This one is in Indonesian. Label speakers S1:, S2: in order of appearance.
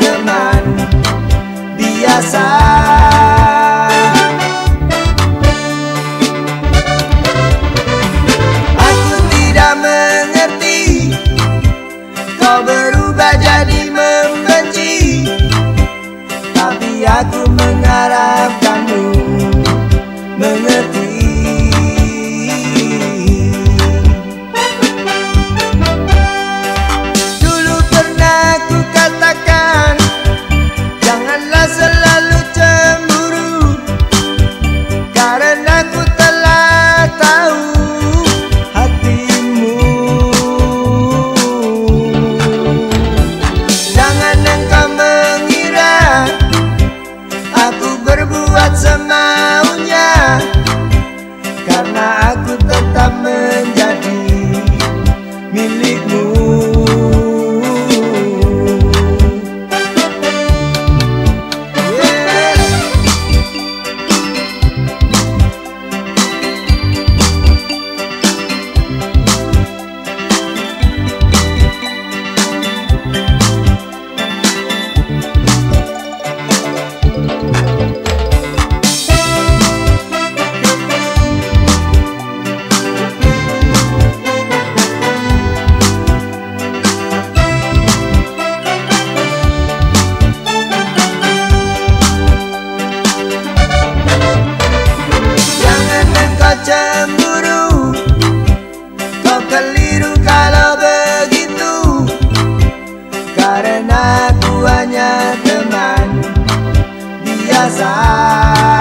S1: teman biasa. Aku tidak mengerti Kau berubah jadi membenci Tapi aku mengharapkan desire.